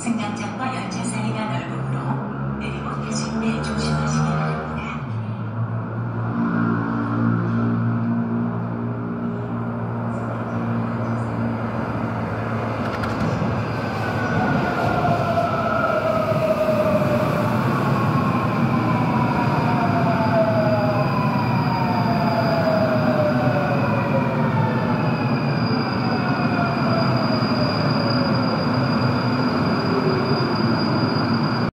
승강장和열차 사